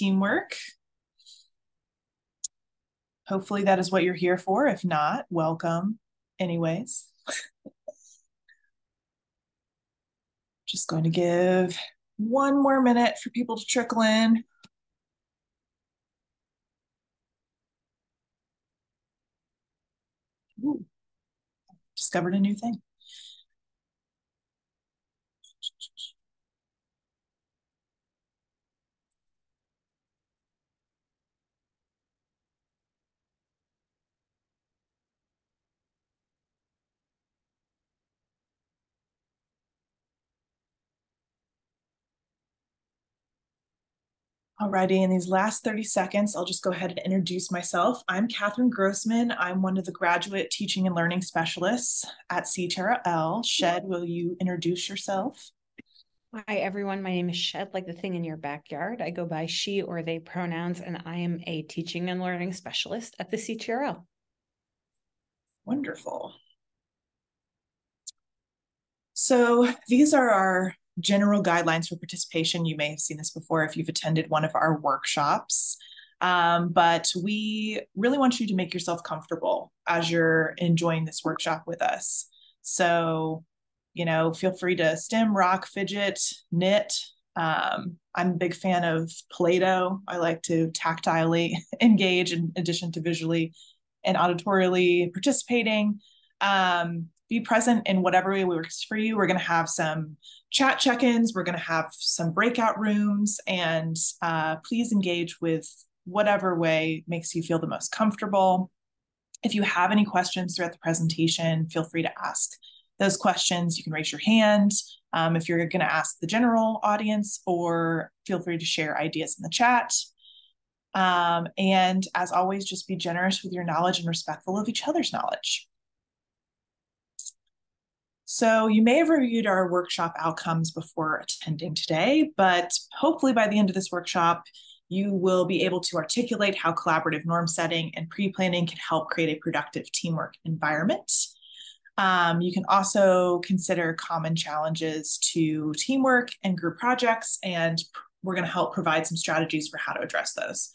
teamwork. Hopefully that is what you're here for. If not, welcome anyways. Just going to give one more minute for people to trickle in. Ooh, discovered a new thing. Alrighty, in these last 30 seconds, I'll just go ahead and introduce myself. I'm Catherine Grossman. I'm one of the graduate teaching and learning specialists at CTRL. Shed, will you introduce yourself? Hi, everyone. My name is Shed, like the thing in your backyard. I go by she or they pronouns, and I am a teaching and learning specialist at the CTRL. Wonderful. So these are our general guidelines for participation. You may have seen this before if you've attended one of our workshops. Um, but we really want you to make yourself comfortable as you're enjoying this workshop with us. So, you know, feel free to stim, rock, fidget, knit. Um, I'm a big fan of Play Doh. I like to tactilely engage in addition to visually and auditorially participating. Um, be present in whatever way works for you. We're going to have some chat check ins, we're going to have some breakout rooms, and uh, please engage with whatever way makes you feel the most comfortable. If you have any questions throughout the presentation, feel free to ask those questions. You can raise your hand um, if you're going to ask the general audience, or feel free to share ideas in the chat. Um, and as always, just be generous with your knowledge and respectful of each other's knowledge. So you may have reviewed our workshop outcomes before attending today, but hopefully by the end of this workshop, you will be able to articulate how collaborative norm setting and pre-planning can help create a productive teamwork environment. Um, you can also consider common challenges to teamwork and group projects, and we're going to help provide some strategies for how to address those.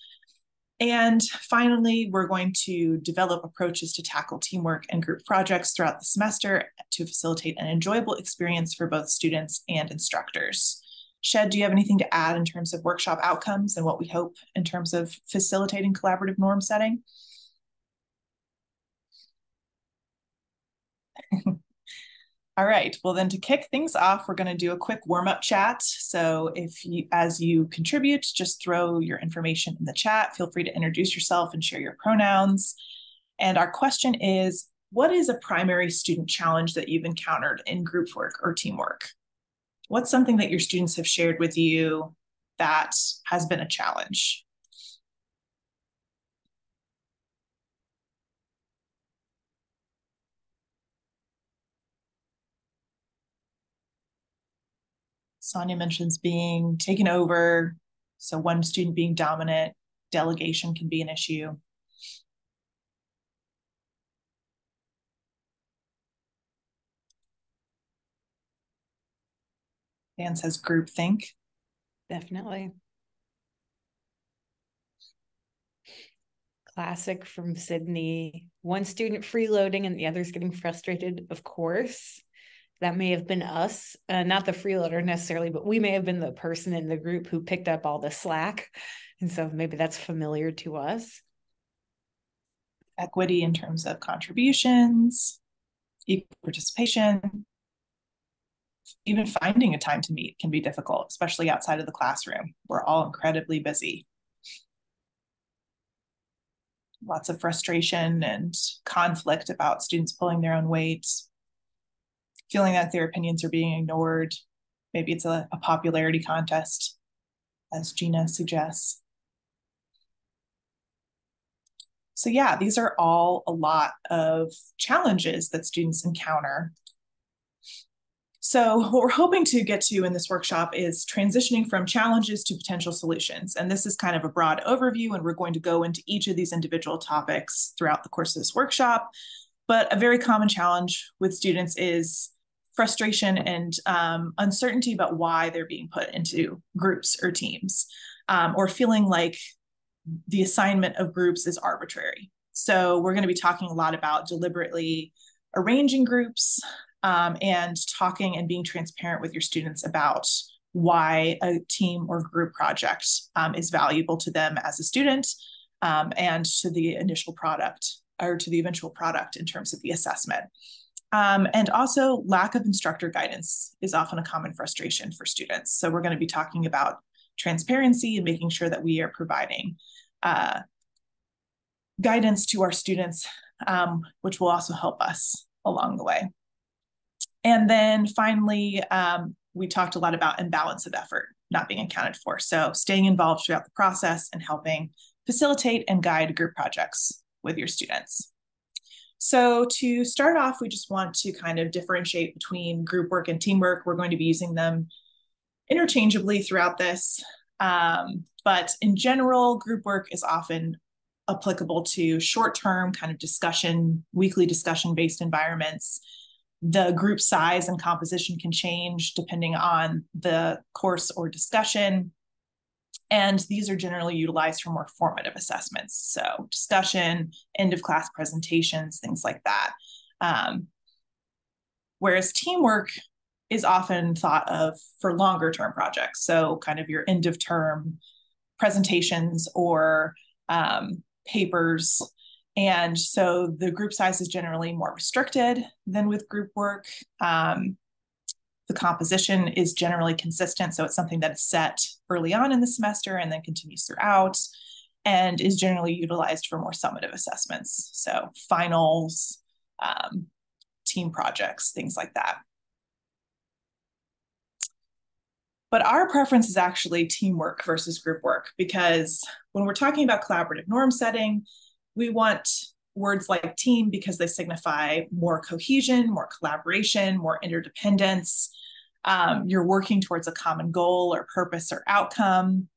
And finally, we're going to develop approaches to tackle teamwork and group projects throughout the semester to facilitate an enjoyable experience for both students and instructors. Shed, do you have anything to add in terms of workshop outcomes and what we hope in terms of facilitating collaborative norm setting? All right, well then to kick things off, we're gonna do a quick warm-up chat. So if you, as you contribute, just throw your information in the chat. Feel free to introduce yourself and share your pronouns. And our question is, what is a primary student challenge that you've encountered in group work or teamwork? What's something that your students have shared with you that has been a challenge? Sonia mentions being taken over. So one student being dominant, delegation can be an issue. Dan says groupthink. Definitely. Classic from Sydney. One student freeloading and the other's getting frustrated, of course that may have been us, uh, not the freeloader necessarily, but we may have been the person in the group who picked up all the slack. And so maybe that's familiar to us. Equity in terms of contributions, equal participation, even finding a time to meet can be difficult, especially outside of the classroom. We're all incredibly busy. Lots of frustration and conflict about students pulling their own weight, feeling that their opinions are being ignored. Maybe it's a, a popularity contest, as Gina suggests. So yeah, these are all a lot of challenges that students encounter. So what we're hoping to get to in this workshop is transitioning from challenges to potential solutions. And this is kind of a broad overview, and we're going to go into each of these individual topics throughout the course of this workshop. But a very common challenge with students is frustration and um, uncertainty about why they're being put into groups or teams. um, or feeling like the assignment of groups is arbitrary. So we're going to be talking a lot about deliberately arranging groups um, and talking and being transparent with your students about why a team or group project um, is valuable to them as a student um, and to the initial product or to the eventual product in terms of the assessment. Um, and also lack of instructor guidance is often a common frustration for students. So we're going to be talking about transparency and making sure that we are providing uh, guidance to our students, um, which will also help us along the way. And then finally, um, we talked a lot about imbalance of effort not being accounted for. So staying involved throughout the process and helping facilitate and guide group projects with your students. So to start off, we just want to kind of differentiate between group work and teamwork. We're going to be using them interchangeably throughout this. Um, but in general, group work is often applicable to short-term kind of discussion, weekly discussion-based environments. The group size and composition can change depending on the course or discussion. And these are generally utilized for more formative assessments. So discussion, end of class presentations, things like that. Um, whereas teamwork is often thought of for longer term projects. So kind of your end of term presentations or um, papers. And so the group size is generally more restricted than with group work. Um, the composition is generally consistent. So it's something that is set early on in the semester and then continues throughout and is generally utilized for more summative assessments. So finals, um, team projects, things like that. But our preference is actually teamwork versus group work because when we're talking about collaborative norm setting, we want words like team because they signify more cohesion, more collaboration, more interdependence. Um, you're working towards a common goal or purpose or outcome.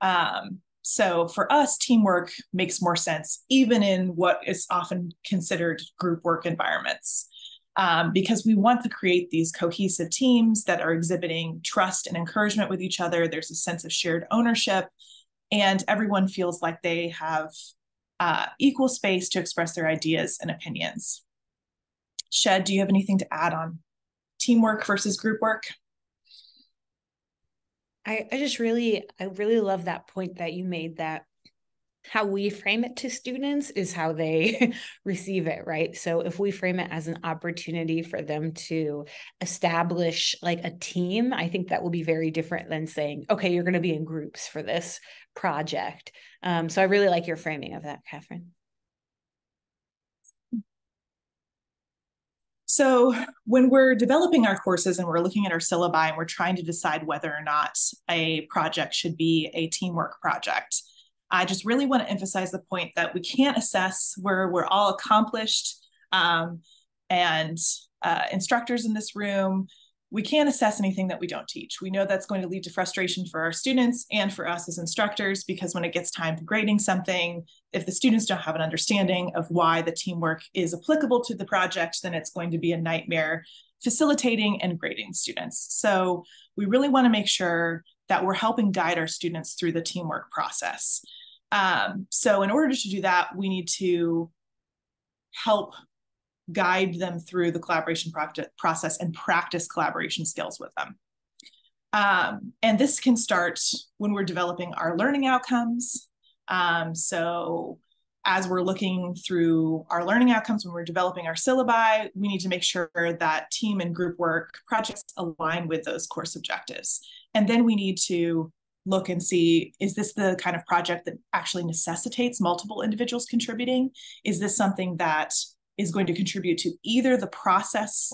Um, so for us, teamwork makes more sense, even in what is often considered group work environments, um, because we want to create these cohesive teams that are exhibiting trust and encouragement with each other. There's a sense of shared ownership, and everyone feels like they have uh, equal space to express their ideas and opinions. Shed, do you have anything to add on teamwork versus group work? I, I just really, I really love that point that you made that how we frame it to students is how they receive it right? So if we frame it as an opportunity for them to establish like a team i think that will be very different than saying okay you're going to be in groups for this project. Um, so i really like your framing of that catherine. So, when we're developing our courses and we're looking at our syllabi and we're trying to decide whether or not a project should be a teamwork project, I just really want to emphasize the point that we can't assess where we're all accomplished um, and uh, instructors in this room we can't assess anything that we don't teach. We know that's going to lead to frustration for our students and for us as instructors because when it gets time for grading something, if the students don't have an understanding of why the teamwork is applicable to the project, then it's going to be a nightmare facilitating and grading students. So we really want to make sure that we're helping guide our students through the teamwork process. Um, so in order to do that, we need to help guide them through the collaboration process and practice collaboration skills with them. Um, and this can start when we're developing our learning outcomes. Um, so as we're looking through our learning outcomes, when we're developing our syllabi, we need to make sure that team and group work projects align with those course objectives. And then we need to look and see, is this the kind of project that actually necessitates multiple individuals contributing? Is this something that is going to contribute to either the process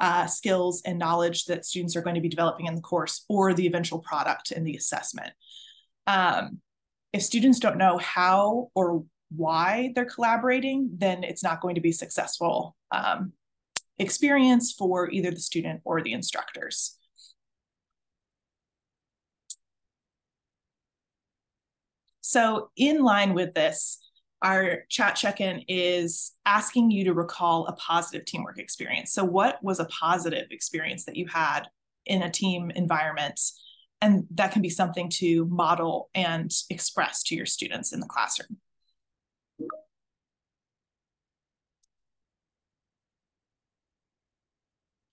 uh, skills and knowledge that students are going to be developing in the course or the eventual product in the assessment. Um, if students don't know how or why they're collaborating, then it's not going to be successful um, experience for either the student or the instructors. So in line with this, our chat check-in is asking you to recall a positive teamwork experience. So what was a positive experience that you had in a team environment and that can be something to model and express to your students in the classroom.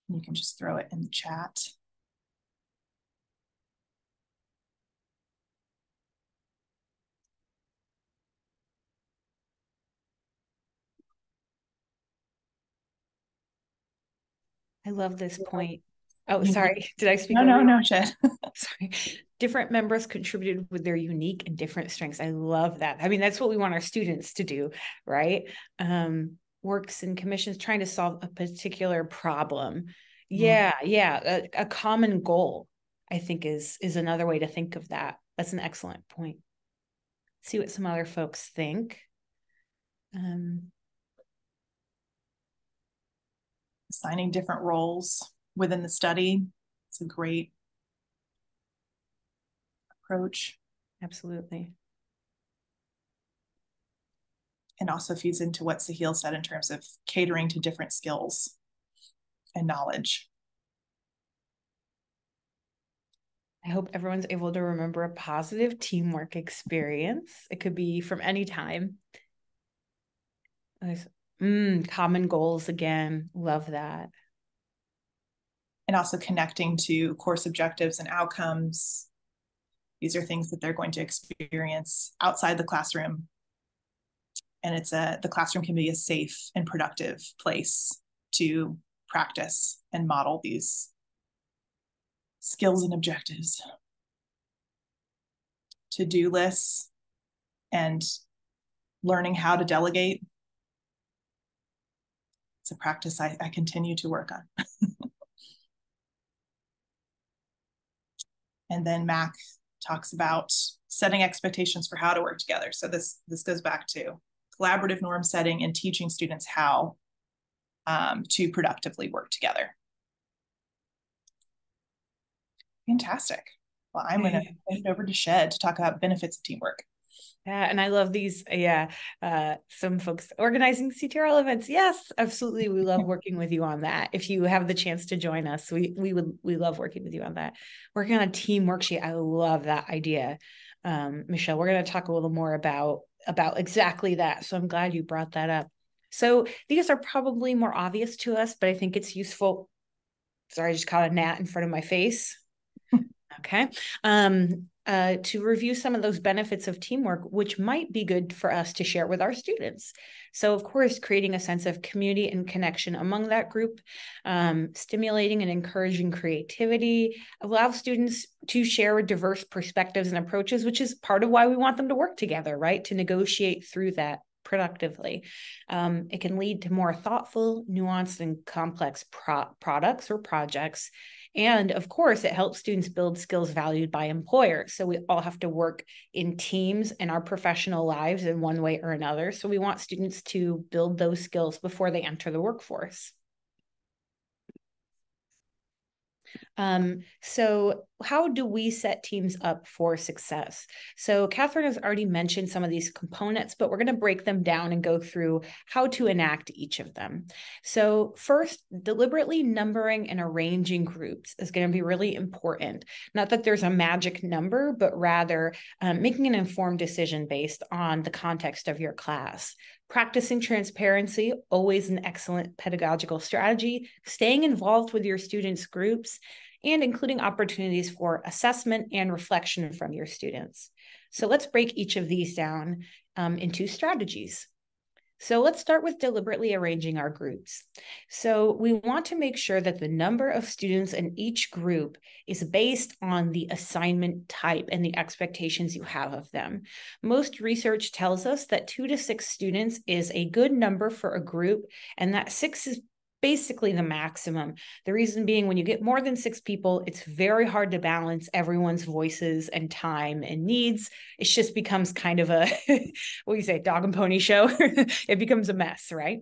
You can just throw it in the chat. I love this point. Oh, sorry. Did I speak? No, no, no, Shed. sorry. Different members contributed with their unique and different strengths. I love that. I mean, that's what we want our students to do, right? Um, works and commissions trying to solve a particular problem. Yeah, mm. yeah, a, a common goal. I think is is another way to think of that. That's an excellent point. See what some other folks think. Um, assigning different roles within the study. It's a great approach. Absolutely. And also feeds into what Sahil said in terms of catering to different skills and knowledge. I hope everyone's able to remember a positive teamwork experience. It could be from any time. Mm, common goals again. Love that and also connecting to course objectives and outcomes. These are things that they're going to experience outside the classroom. And it's a the classroom can be a safe and productive place to practice and model these skills and objectives. To-do lists and learning how to delegate. It's a practice I, I continue to work on. and then Mac talks about setting expectations for how to work together. So this this goes back to collaborative norm setting and teaching students how um, to productively work together. Fantastic. Well, I'm going to hand it over to Shed to talk about benefits of teamwork. Yeah, and I love these. Yeah, uh, some folks organizing CTRL events. Yes, absolutely. We love working with you on that. If you have the chance to join us, we we would we love working with you on that. Working on a team worksheet. I love that idea, um, Michelle. We're going to talk a little more about about exactly that. So I'm glad you brought that up. So these are probably more obvious to us, but I think it's useful. Sorry, I just caught a gnat in front of my face. okay. Um, uh, to review some of those benefits of teamwork, which might be good for us to share with our students. So, of course, creating a sense of community and connection among that group, um, stimulating and encouraging creativity, allow students to share diverse perspectives and approaches, which is part of why we want them to work together, right? To negotiate through that productively. Um, it can lead to more thoughtful, nuanced, and complex pro- products or projects and of course, it helps students build skills valued by employers. So we all have to work in teams in our professional lives in one way or another. So we want students to build those skills before they enter the workforce. Um, so how do we set teams up for success? So Catherine has already mentioned some of these components, but we're going to break them down and go through how to enact each of them. So first, deliberately numbering and arranging groups is going to be really important. Not that there's a magic number, but rather um, making an informed decision based on the context of your class. Practicing transparency, always an excellent pedagogical strategy. Staying involved with your students' groups and including opportunities for assessment and reflection from your students. So let's break each of these down um, into strategies. So let's start with deliberately arranging our groups. So we want to make sure that the number of students in each group is based on the assignment type and the expectations you have of them. Most research tells us that two to six students is a good number for a group, and that six is basically the maximum. The reason being, when you get more than six people, it's very hard to balance everyone's voices and time and needs. It just becomes kind of a, what do you say, dog and pony show? it becomes a mess, right?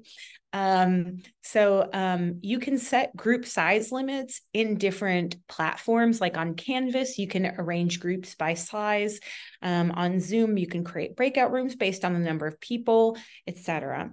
Um, so um, you can set group size limits in different platforms, like on Canvas, you can arrange groups by size. Um, on Zoom, you can create breakout rooms based on the number of people, etc.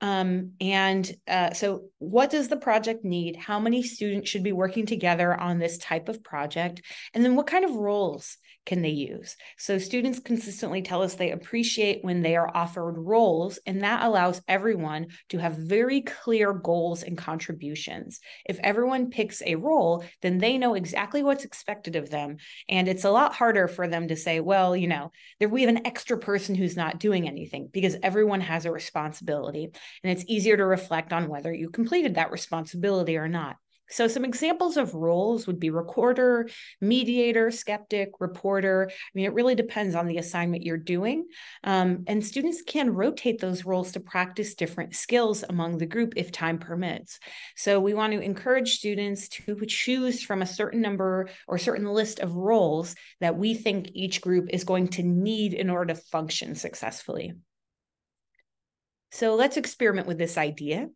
Um, and uh, so, what does the project need? How many students should be working together on this type of project? And then, what kind of roles can they use? So, students consistently tell us they appreciate when they are offered roles, and that allows everyone to have very clear goals and contributions. If everyone picks a role, then they know exactly what's expected of them. And it's a lot harder for them to say, well, you know, there, we have an extra person who's not doing anything because everyone has a responsibility. And it's easier to reflect on whether you completed that responsibility or not. So, some examples of roles would be recorder, mediator, skeptic, reporter. I mean, it really depends on the assignment you're doing. Um, and students can rotate those roles to practice different skills among the group if time permits. So, we want to encourage students to choose from a certain number or certain list of roles that we think each group is going to need in order to function successfully. So let's experiment with this idea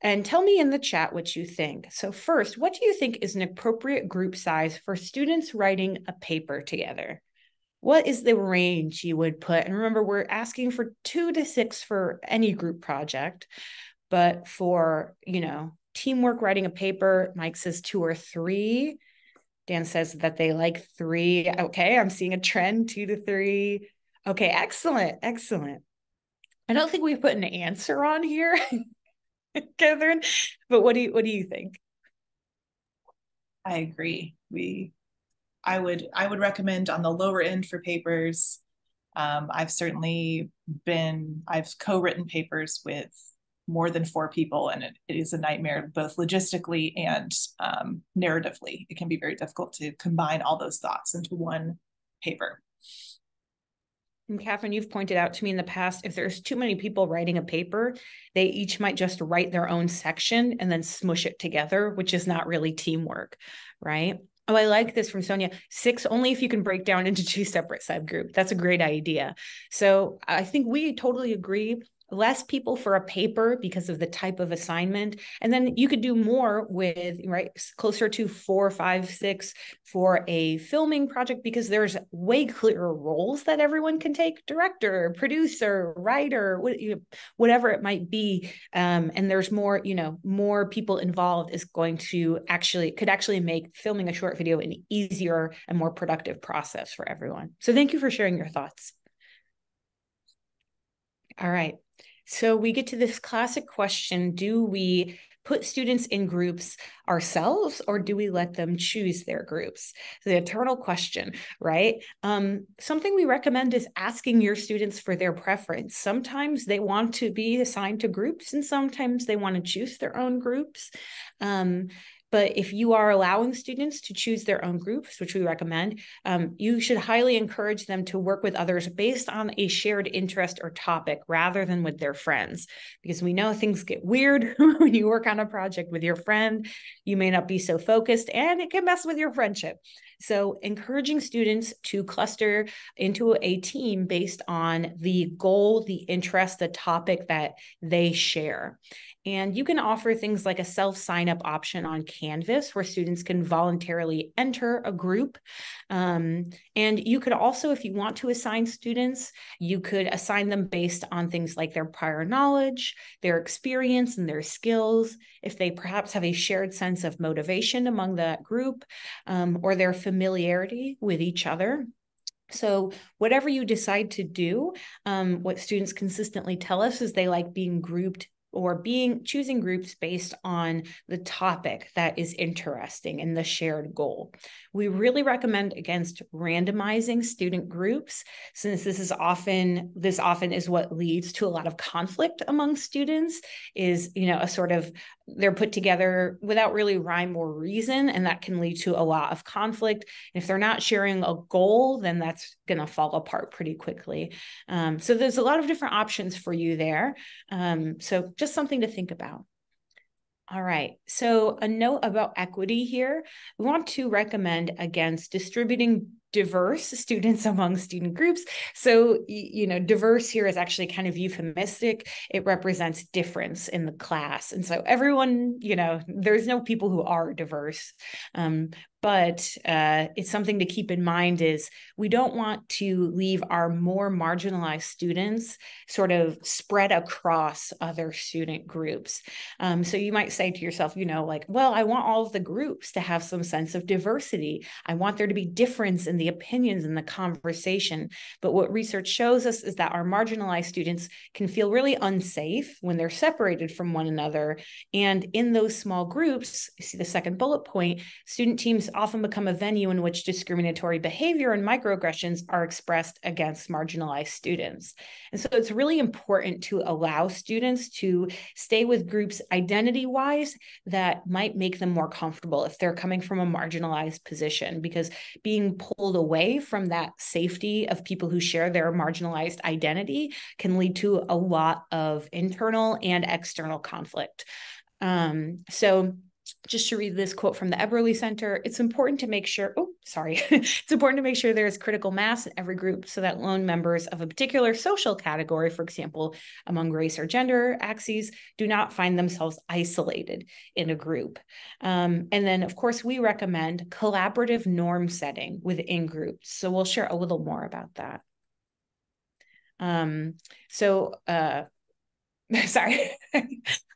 and tell me in the chat what you think. So, first, what do you think is an appropriate group size for students writing a paper together? What is the range you would put? And remember, we're asking for two to six for any group project, but for, you know, teamwork writing a paper, Mike says two or three. Dan says that they like three. Okay, I'm seeing a trend two to three. Okay, excellent, excellent. I don't think we've put an answer on here, Catherine. But what do you what do you think? I agree. We I would I would recommend on the lower end for papers. Um, I've certainly been I've co-written papers with more than four people, and it, it is a nightmare both logistically and um, narratively. It can be very difficult to combine all those thoughts into one paper. And Catherine, you've pointed out to me in the past if there's too many people writing a paper, they each might just write their own section and then smush it together, which is not really teamwork, right? Oh, I like this from Sonia. Six only if you can break down into two separate subgroups. That's a great idea. So I think we totally agree less people for a paper because of the type of assignment. And then you could do more with right closer to four five six for a filming project because there's way clearer roles that everyone can take. Director producer writer whatever it might be. Um, and there's more you know more people involved is going to actually could actually make filming a short video an easier and more productive process for everyone. So thank you for sharing your thoughts. All right. So we get to this classic question Do we put students in groups ourselves or do we let them choose their groups? The eternal question right? Um, something we recommend is asking your students for their preference. Sometimes they want to be assigned to groups and sometimes they want to choose their own groups. Um, but if you are allowing students to choose their own groups, which we recommend, um, you should highly encourage them to work with others based on a shared interest or topic rather than with their friends. Because we know things get weird when you work on a project with your friend. You may not be so focused and it can mess with your friendship. So, encouraging students to cluster into a team based on the goal, the interest, the topic that they share. And you can offer things like a self sign up option on Canvas where students can voluntarily enter a group. Um, and you could also, if you want to assign students, you could assign them based on things like their prior knowledge, their experience, and their skills. If they perhaps have a shared sense of motivation among that group um, or their familiarity with each other. So, whatever you decide to do, um, what students consistently tell us is they like being grouped or being choosing groups based on the topic that is interesting and the shared goal. We really recommend against randomizing student groups since this is often this often is what leads to a lot of conflict among students is you know a sort of they're put together without really rhyme or reason and that can lead to a lot of conflict. If they're not sharing a goal then that's going to fall apart pretty quickly. Um, so there's a lot of different options for you there. Um, so just something to think about all right. So, a note about equity here. We want to recommend against distributing diverse students among student groups. So, you know, diverse here is actually kind of euphemistic. It represents difference in the class. And so, everyone, you know, there's no people who are diverse. Um, but uh, it's something to keep in mind is we don't want to leave our more marginalized students sort of spread across other student groups. Um, so you might say to yourself you know like well i want all of the groups to have some sense of diversity. I want there to be difference in the opinions in the conversation. But what research shows us is that our marginalized students can feel really unsafe when they're separated from one another. And in those small groups you see the second bullet point student teams often become a venue in which discriminatory behavior and microaggressions are expressed against marginalized students. And so it's really important to allow students to stay with groups identity wise that might make them more comfortable if they're coming from a marginalized position, because being pulled away from that safety of people who share their marginalized identity can lead to a lot of internal and external conflict. Um, so just to read this quote from the Eberly Center, it's important to make sure, oh, sorry, it's important to make sure there's critical mass in every group so that lone members of a particular social category, for example, among race or gender axes, do not find themselves isolated in a group. Um, and then, of course, we recommend collaborative norm setting within groups. So we'll share a little more about that. Um, so uh, sorry.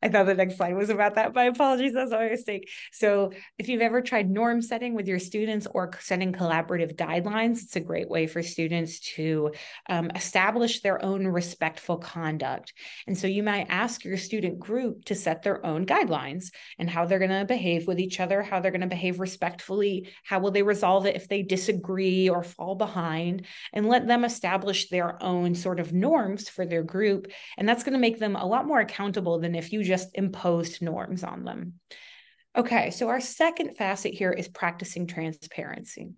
I thought the next slide was about that my apologies that's my mistake. So if you've ever tried norm setting with your students or setting collaborative guidelines it's a great way for students to um, establish their own respectful conduct. And so you might ask your student group to set their own guidelines and how they're going to behave with each other how they're going to behave respectfully how will they resolve it if they disagree or fall behind and let them establish their own sort of norms for their group. And that's going to make them a lot more accountable than if you just imposed norms on them. Okay, so our second facet here is practicing transparency.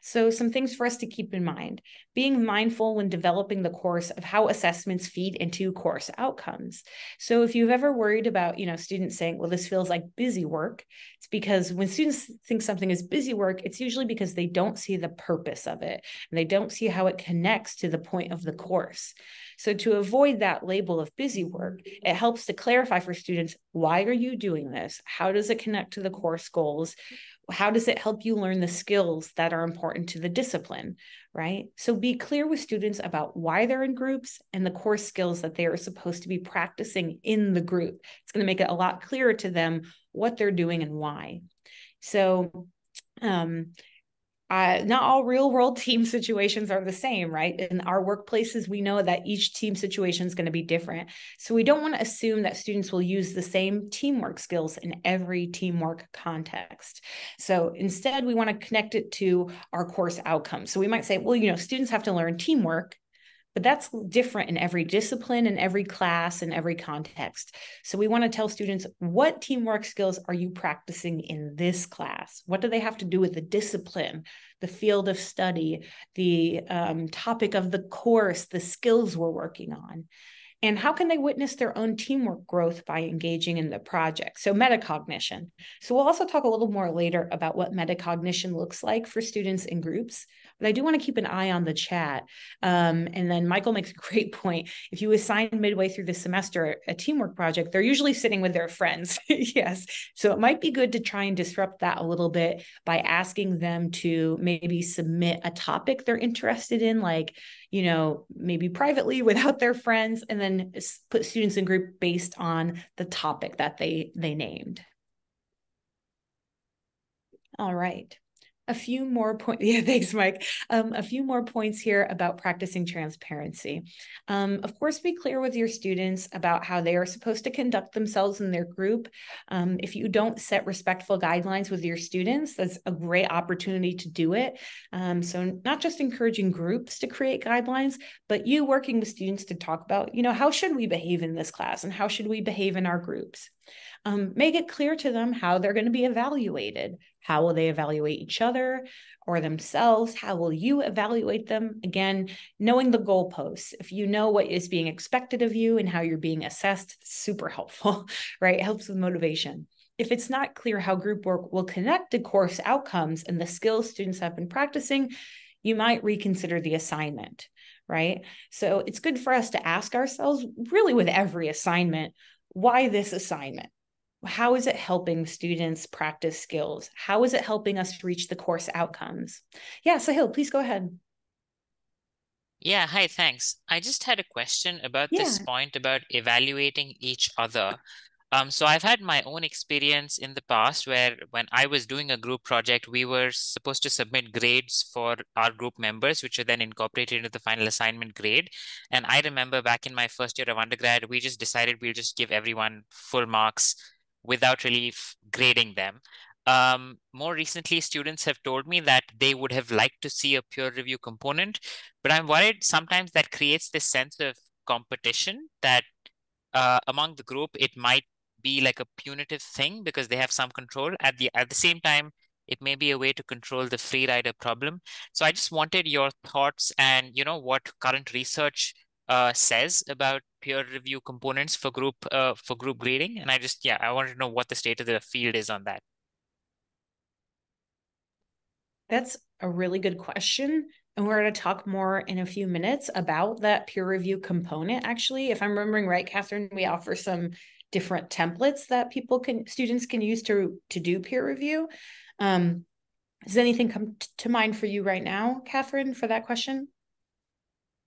So, some things for us to keep in mind being mindful when developing the course of how assessments feed into course outcomes. So, if you've ever worried about, you know, students saying, well, this feels like busy work, it's because when students think something is busy work, it's usually because they don't see the purpose of it and they don't see how it connects to the point of the course. So, to avoid that label of busy work, it helps to clarify for students why are you doing this? How does it connect to the course goals? how does it help you learn the skills that are important to the discipline right so be clear with students about why they're in groups and the core skills that they are supposed to be practicing in the group it's going to make it a lot clearer to them what they're doing and why so um, uh, not all real world team situations are the same, right? In our workplaces, we know that each team situation is going to be different. So we don't want to assume that students will use the same teamwork skills in every teamwork context. So instead, we want to connect it to our course outcomes. So we might say, well, you know, students have to learn teamwork but that's different in every discipline in every class in every context. So we want to tell students what teamwork skills are you practicing in this class? What do they have to do with the discipline the field of study the um, topic of the course the skills we're working on and how can they witness their own teamwork growth by engaging in the project? So, metacognition. So, we'll also talk a little more later about what metacognition looks like for students in groups. But I do want to keep an eye on the chat. Um, and then Michael makes a great point. If you assign midway through the semester a teamwork project, they're usually sitting with their friends. yes. So, it might be good to try and disrupt that a little bit by asking them to maybe submit a topic they're interested in, like, you know, maybe privately without their friends, and then put students in group based on the topic that they they named. All right a few more points. Yeah, thanks, Mike. Um, a few more points here about practicing transparency. Um, of course, be clear with your students about how they are supposed to conduct themselves in their group. Um, if you don't set respectful guidelines with your students, that's a great opportunity to do it. Um, so, not just encouraging groups to create guidelines, but you working with students to talk about, you know, how should we behave in this class and how should we behave in our groups. Um, make it clear to them how they're going to be evaluated. How will they evaluate each other or themselves? How will you evaluate them? Again, knowing the goalposts. If you know what is being expected of you and how you're being assessed, super helpful, right? It helps with motivation. If it's not clear how group work will connect to course outcomes and the skills students have been practicing, you might reconsider the assignment, right? So it's good for us to ask ourselves, really, with every assignment, why this assignment? How is it helping students practice skills? How is it helping us reach the course outcomes? Yeah, Sahil, please go ahead. Yeah, hi, thanks. I just had a question about yeah. this point about evaluating each other. Um, so I've had my own experience in the past where when I was doing a group project, we were supposed to submit grades for our group members, which are then incorporated into the final assignment grade. And I remember back in my first year of undergrad, we just decided we'll just give everyone full marks without really grading them. Um, more recently, students have told me that they would have liked to see a peer review component, but I'm worried sometimes that creates this sense of competition that uh, among the group, it might be like a punitive thing because they have some control. At the at the same time, it may be a way to control the free rider problem. So I just wanted your thoughts and you know what current research uh, says about peer review components for group uh, for group grading. And I just yeah, I wanted to know what the state of the field is on that. That's a really good question. And we're going to talk more in a few minutes about that peer review component. Actually, if I'm remembering right, Catherine, we offer some different templates that people can students can use to to do peer review. Um, does anything come to mind for you right now, Catherine, for that question?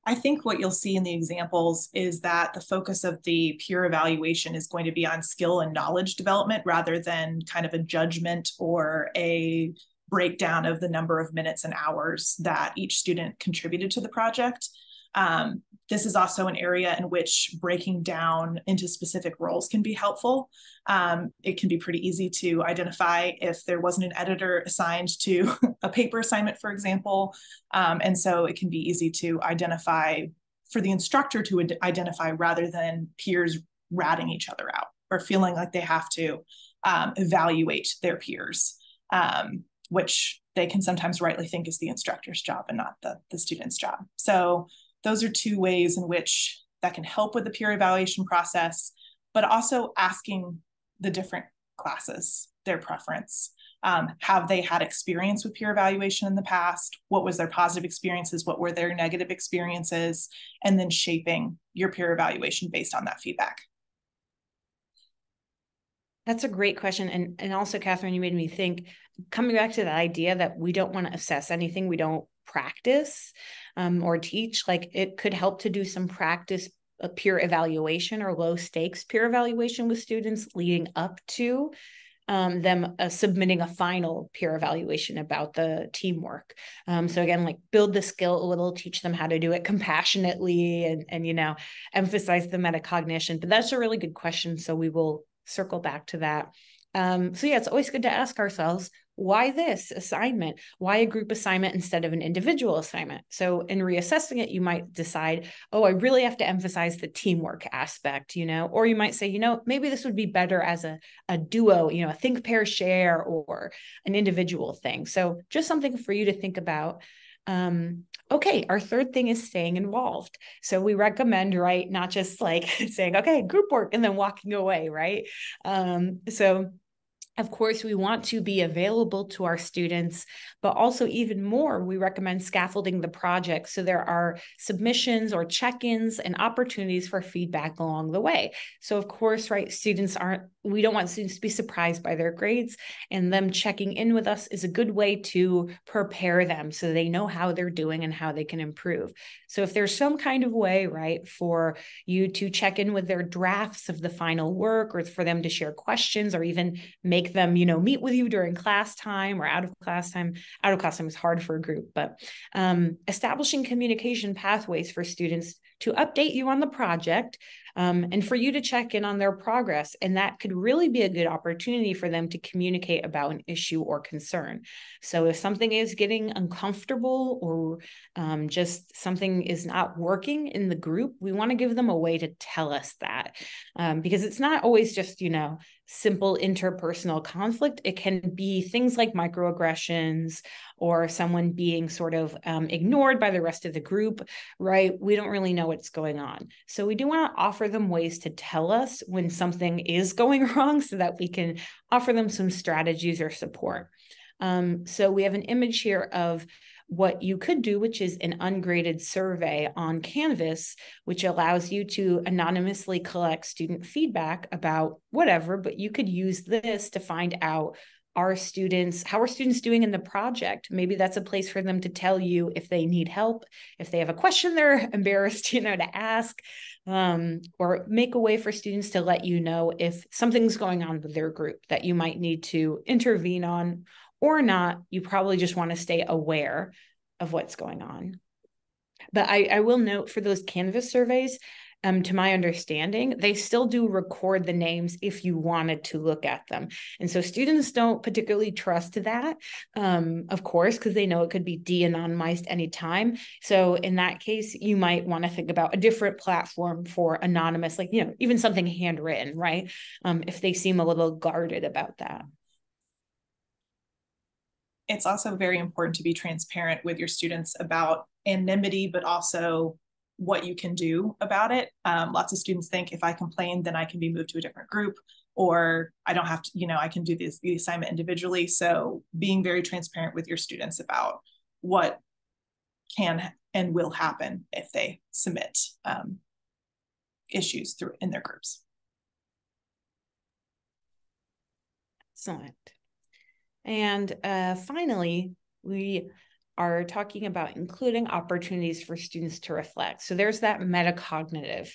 I think what you'll see in the examples is that the focus of the peer evaluation is going to be on skill and knowledge development rather than kind of a judgment or a breakdown of the number of minutes and hours that each student contributed to the project. Um, this is also an area in which breaking down into specific roles can be helpful. Um, it can be pretty easy to identify if there wasn't an editor assigned to a paper assignment, for example. Um, and so it can be easy to identify for the instructor to ad- identify rather than peers ratting each other out or feeling like they have to um, evaluate their peers, um, which they can sometimes rightly think is the instructor's job and not the, the student's job. So those are two ways in which that can help with the peer evaluation process, but also asking the different classes their preference. Um, have they had experience with peer evaluation in the past? What was their positive experiences? What were their negative experiences? And then shaping your peer evaluation based on that feedback. That's a great question. And, and also, Catherine, you made me think coming back to that idea that we don't want to assess anything we don't practice um, or teach, like it could help to do some practice a peer evaluation or low stakes peer evaluation with students leading up to um, them uh, submitting a final peer evaluation about the teamwork. Um, so again, like build the skill a little, teach them how to do it compassionately, and and you know emphasize the metacognition. But that's a really good question. So we will circle back to that. Um, so yeah, it's always good to ask ourselves why this assignment? Why a group assignment instead of an individual assignment? So, in reassessing it, you might decide, oh, I really have to emphasize the teamwork aspect, you know, or you might say, you know, maybe this would be better as a, a duo, you know, a think, pair, share, or an individual thing. So, just something for you to think about. Um, okay, our third thing is staying involved. So we recommend, right, not just like saying, okay, group work and then walking away, right? Um, so of course, we want to be available to our students, but also even more, we recommend scaffolding the project. So there are submissions or check-ins and opportunities for feedback along the way. So of course, right, students aren't, we don't want students to be surprised by their grades and them checking in with us is a good way to prepare them so they know how they're doing and how they can improve. So if there's some kind of way, right, for you to check in with their drafts of the final work or for them to share questions or even make them, you know, meet with you during class time or out of class time. Out of class time is hard for a group, but um, establishing communication pathways for students to update you on the project um, and for you to check in on their progress. And that could really be a good opportunity for them to communicate about an issue or concern. So if something is getting uncomfortable or um, just something is not working in the group, we want to give them a way to tell us that um, because it's not always just, you know, simple interpersonal conflict. It can be things like microaggressions or someone being sort of um, ignored by the rest of the group, right? We don't really know what's going on. So we do want to offer them ways to tell us when something is going wrong so that we can offer them some strategies or support. Um, so we have an image here of what you could do, which is an ungraded survey on Canvas, which allows you to anonymously collect student feedback about whatever, but you could use this to find out are students how are students doing in the project? Maybe that's a place for them to tell you if they need help if they have a question they're embarrassed you know to ask um, or make a way for students to let you know if something's going on with their group that you might need to intervene on or not you probably just want to stay aware of what's going on but I, I will note for those canvas surveys um, to my understanding, they still do record the names if you wanted to look at them. And so students don't particularly trust that, um, of course, because they know it could be de anonymized anytime. So in that case, you might want to think about a different platform for anonymous, like, you know, even something handwritten, right? Um, if they seem a little guarded about that it's also very important to be transparent with your students about anonymity, but also what you can do about it. Um, lots of students think if I complain, then I can be moved to a different group, or I don't have to, you know, I can do this, the assignment individually. So being very transparent with your students about what can and will happen if they submit um, issues through in their groups. Excellent. And uh, finally, we are talking about including opportunities for students to reflect. So there's that metacognitive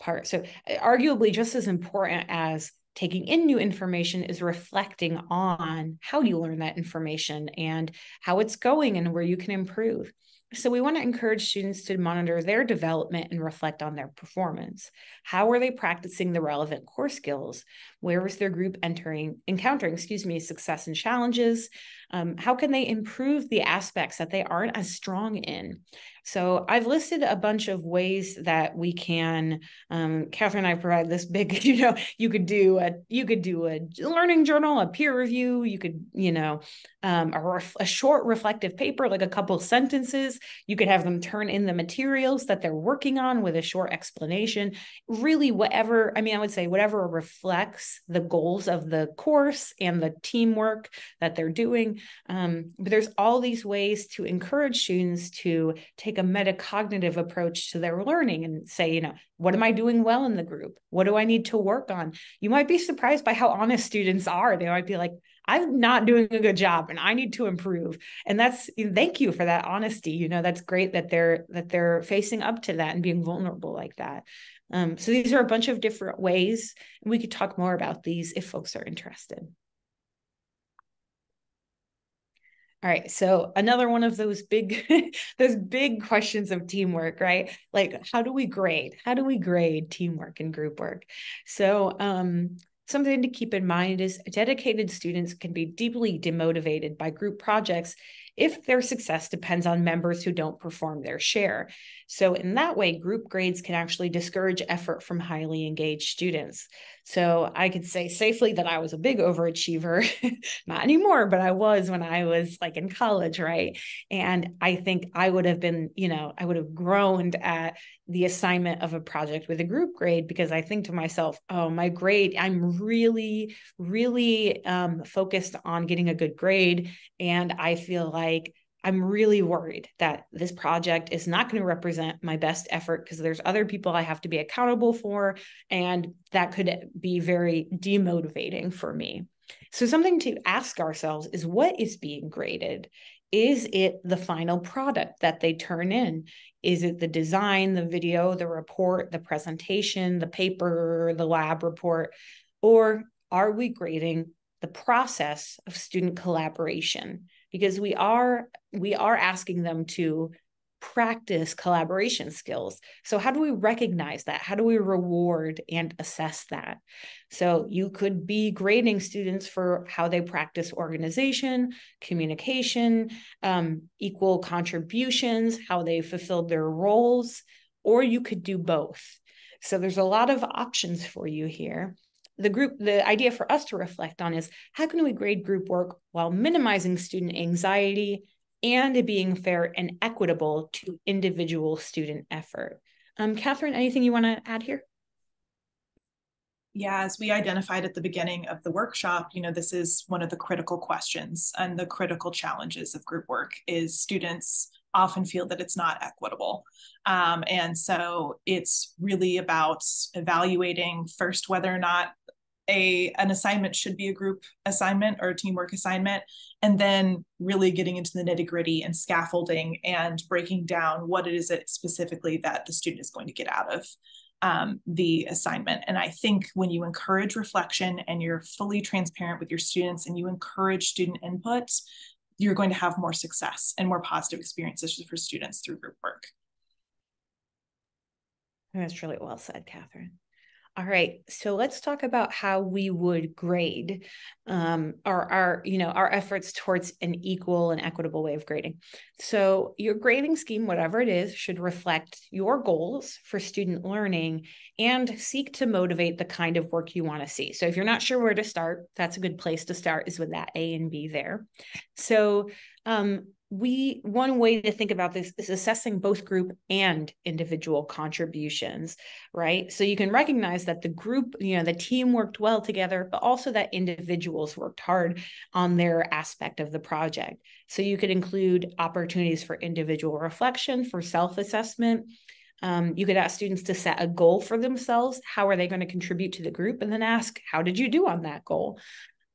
part. So arguably just as important as taking in new information is reflecting on how you learn that information and how it's going and where you can improve. So, we want to encourage students to monitor their development and reflect on their performance. How are they practicing the relevant core skills? Where is their group entering, encountering, excuse me, success and challenges? Um, how can they improve the aspects that they aren't as strong in? So I've listed a bunch of ways that we can. Um, Catherine and I provide this big. You know, you could do a you could do a learning journal, a peer review. You could you know um, a, ref, a short reflective paper, like a couple sentences. You could have them turn in the materials that they're working on with a short explanation. Really, whatever. I mean, I would say whatever reflects the goals of the course and the teamwork that they're doing. Um, but there's all these ways to encourage students to take a metacognitive approach to their learning and say, you know, what am I doing well in the group? What do I need to work on? You might be surprised by how honest students are. They might be like, I'm not doing a good job and I need to improve. And that's thank you for that honesty. You know, that's great that they're that they're facing up to that and being vulnerable like that. Um, so these are a bunch of different ways. And we could talk more about these if folks are interested. All right. So another one of those big, those big questions of teamwork, right? Like, how do we grade? How do we grade teamwork and group work? So, um, something to keep in mind is dedicated students can be deeply demotivated by group projects if their success depends on members who don't perform their share. So, in that way, group grades can actually discourage effort from highly engaged students. So, I could say safely that I was a big overachiever, not anymore, but I was when I was like in college, right? And I think I would have been, you know, I would have groaned at the assignment of a project with a group grade because I think to myself, oh, my grade, I'm really, really um, focused on getting a good grade. And I feel like I'm really worried that this project is not going to represent my best effort because there's other people I have to be accountable for. And that could be very demotivating for me. So, something to ask ourselves is what is being graded? Is it the final product that they turn in? Is it the design, the video, the report, the presentation, the paper, the lab report? Or are we grading the process of student collaboration? Because we are we are asking them to practice collaboration skills. So, how do we recognize that? How do we reward and assess that? So, you could be grading students for how they practice organization, communication, um, equal contributions, how they fulfilled their roles, or you could do both. So, there's a lot of options for you here the group the idea for us to reflect on is how can we grade group work while minimizing student anxiety and being fair and equitable to individual student effort um, catherine anything you want to add here Yeah, as we identified at the beginning of the workshop, you know, this is one of the critical questions and the critical challenges of group work is students often feel that it's not equitable. Um, and so it's really about evaluating first whether or not a an assignment should be a group assignment or a teamwork assignment and then really getting into the nitty gritty and scaffolding and breaking down what it is it specifically that the student is going to get out of um, the assignment. And I think when you encourage reflection and you're fully transparent with your students and you encourage student input, you're going to have more success and more positive experiences for students through group work. That's really well said, Catherine. All right, so let's talk about how we would grade um, our, our, you know, our efforts towards an equal and equitable way of grading. So your grading scheme, whatever it is, should reflect your goals for student learning and seek to motivate the kind of work you want to see. So if you're not sure where to start, that's a good place to start is with that A and B there. So um, we one way to think about this is assessing both group and individual contributions right? So you can recognize that the group you know the team worked well together but also that individuals worked hard on their aspect of the project. So you could include opportunities for individual reflection for self-assessment. Um, you could ask students to set a goal for themselves. How are they going to contribute to the group? And then ask how did you do on that goal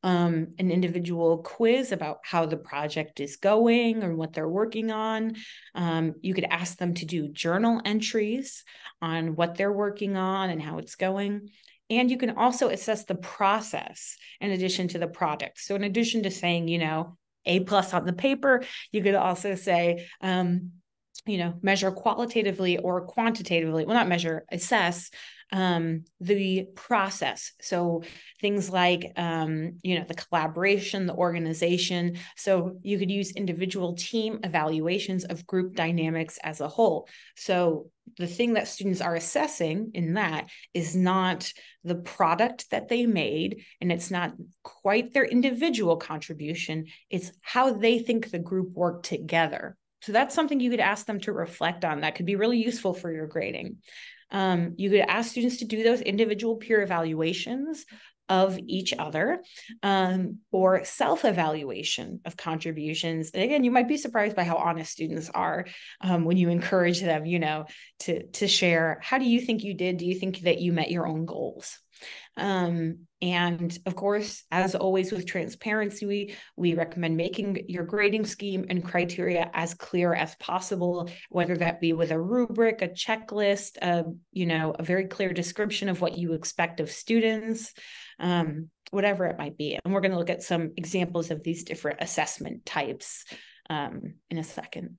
um, an individual quiz about how the project is going or what they're working on. Um, you could ask them to do journal entries on what they're working on and how it's going. And you can also assess the process in addition to the product. So, in addition to saying, you know, A plus on the paper, you could also say, um, you know, measure qualitatively or quantitatively, well, not measure, assess um, the process. So things like, um, you know, the collaboration, the organization. So you could use individual team evaluations of group dynamics as a whole. So the thing that students are assessing in that is not the product that they made and it's not quite their individual contribution it's how they think the group worked together so that's something you could ask them to reflect on that could be really useful for your grading um, you could ask students to do those individual peer evaluations of each other um, or self evaluation of contributions. And again, you might be surprised by how honest students are um, when you encourage them, you know, to, to share how do you think you did? Do you think that you met your own goals? Um, and of course, as always with transparency, we, we recommend making your grading scheme and criteria as clear as possible, whether that be with a rubric, a checklist, a, you know, a very clear description of what you expect of students, um, whatever it might be. And we're going to look at some examples of these different assessment types um, in a second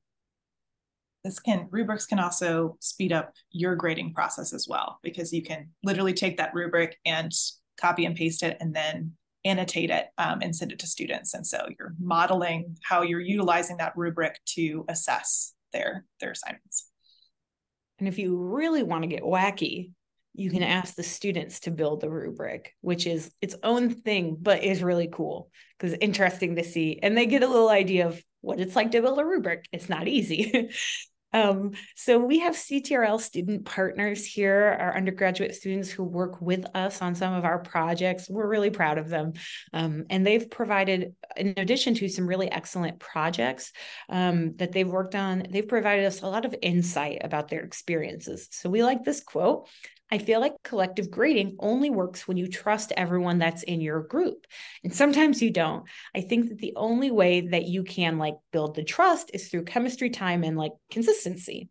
this can rubrics can also speed up your grading process as well because you can literally take that rubric and copy and paste it and then annotate it um, and send it to students. And so you're modeling how you're utilizing that rubric to assess their their assignments. And if you really want to get wacky you can ask the students to build the rubric which is its own thing but is really cool because interesting to see. And they get a little idea of what it's like to build a rubric. It's not easy Um, so we have CTRL student partners here, our undergraduate students who work with us on some of our projects. We're really proud of them. Um, and they've provided, in addition to some really excellent projects um, that they've worked on, they've provided us a lot of insight about their experiences. So we like this quote. I feel like collective grading only works when you trust everyone that's in your group. And sometimes you don't. I think that the only way that you can like build the trust is through chemistry time and like consistency.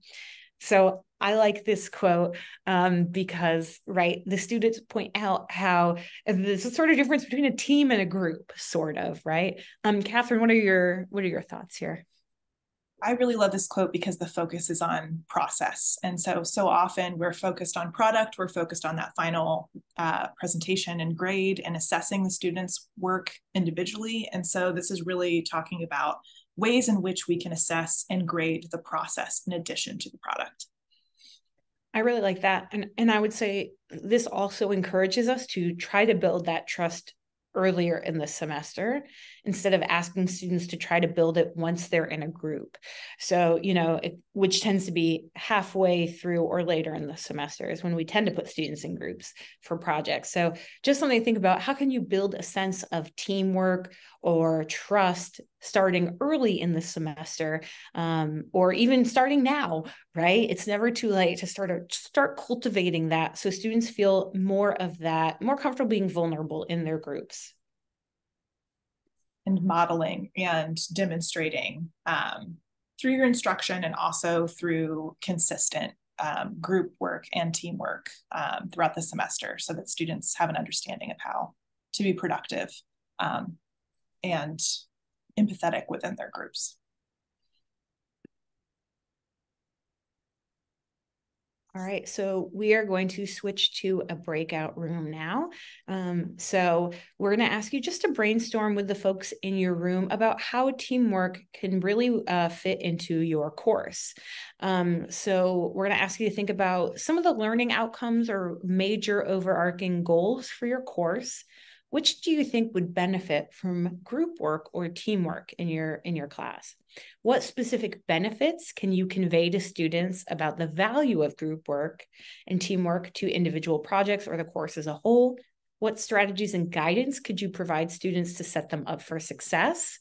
So I like this quote um, because, right, the students point out how there's a sort of difference between a team and a group, sort of, right? Um, Catherine, what are your what are your thoughts here? I really love this quote because the focus is on process. And so, so often we're focused on product, we're focused on that final uh, presentation and grade and assessing the students' work individually. And so, this is really talking about ways in which we can assess and grade the process in addition to the product. I really like that. And, and I would say this also encourages us to try to build that trust earlier in the semester instead of asking students to try to build it once they're in a group. So, you know, it, which tends to be halfway through or later in the semester is when we tend to put students in groups for projects. So, just something to think about how can you build a sense of teamwork or trust starting early in the semester um, or even starting now right it's never too late to start start cultivating that so students feel more of that more comfortable being vulnerable in their groups and modeling and demonstrating um, through your instruction and also through consistent um, group work and teamwork um, throughout the semester so that students have an understanding of how to be productive um, and empathetic within their groups. All right, so we are going to switch to a breakout room now. Um, so we're going to ask you just to brainstorm with the folks in your room about how teamwork can really uh, fit into your course. Um, so we're going to ask you to think about some of the learning outcomes or major overarching goals for your course which do you think would benefit from group work or teamwork in your in your class? What specific benefits can you convey to students about the value of group work and teamwork to individual projects or the course as a whole? What strategies and guidance could you provide students to set them up for success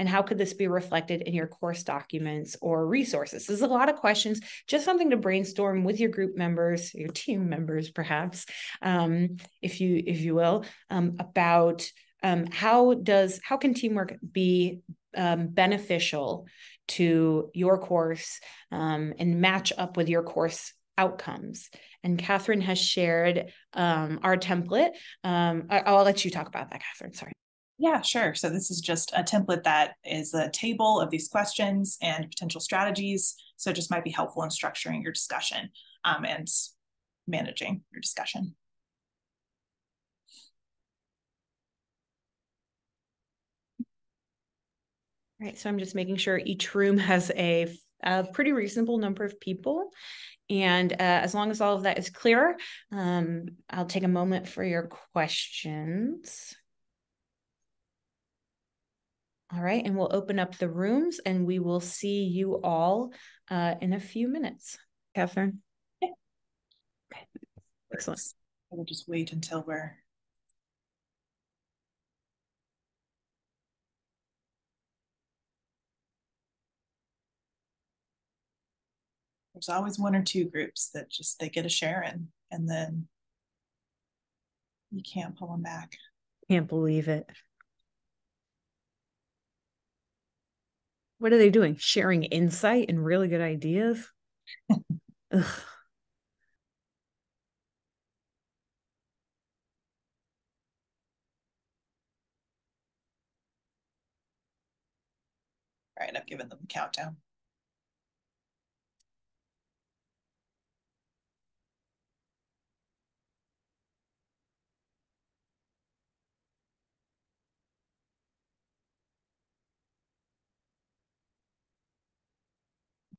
and how could this be reflected in your course documents or resources? There's a lot of questions, just something to brainstorm with your group members, your team members, perhaps, um, if you if you will, um, about um, how does how can teamwork be um, beneficial to your course um, and match up with your course outcomes. And Catherine has shared um, our template. Um, I, will let you talk about that, Catherine. Sorry. Yeah, sure. So this is just a template that is a table of these questions and potential strategies. So it just might be helpful in structuring your discussion um, and managing your discussion. All right, so I'm just making sure each room has a, a pretty reasonable number of people. And uh, as long as all of that is clear, um, I'll take a moment for your questions. All right, and we'll open up the rooms and we will see you all uh, in a few minutes. Catherine? Okay. okay. Excellent. We'll just wait until we're there's always one or two groups that just they get a share in and then you can't pull them back. Can't believe it. What are they doing? Sharing insight and really good ideas? All right, I've given them the countdown.